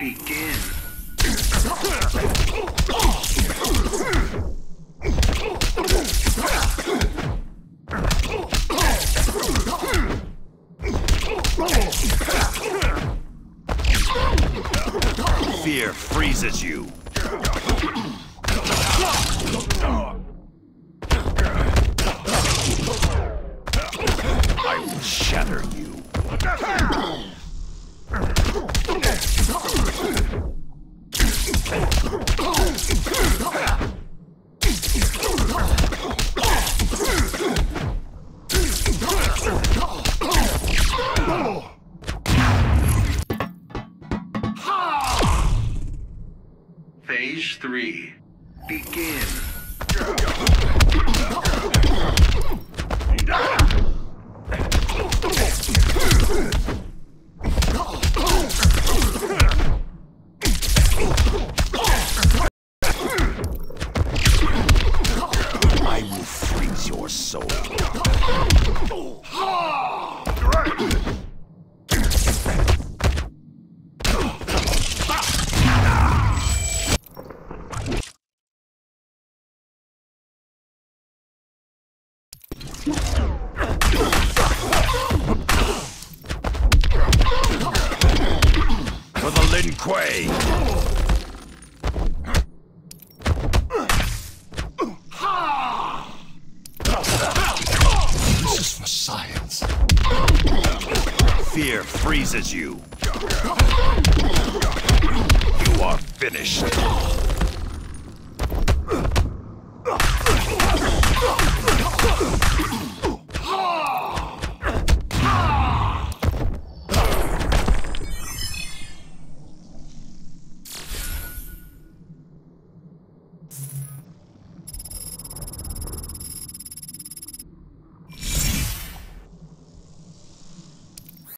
Begin. Fear freezes you. I will shatter you. Phase 3. Begin. I will freeze your soul. For the Lin Kuei! This is for science. Fear freezes you. You are finished.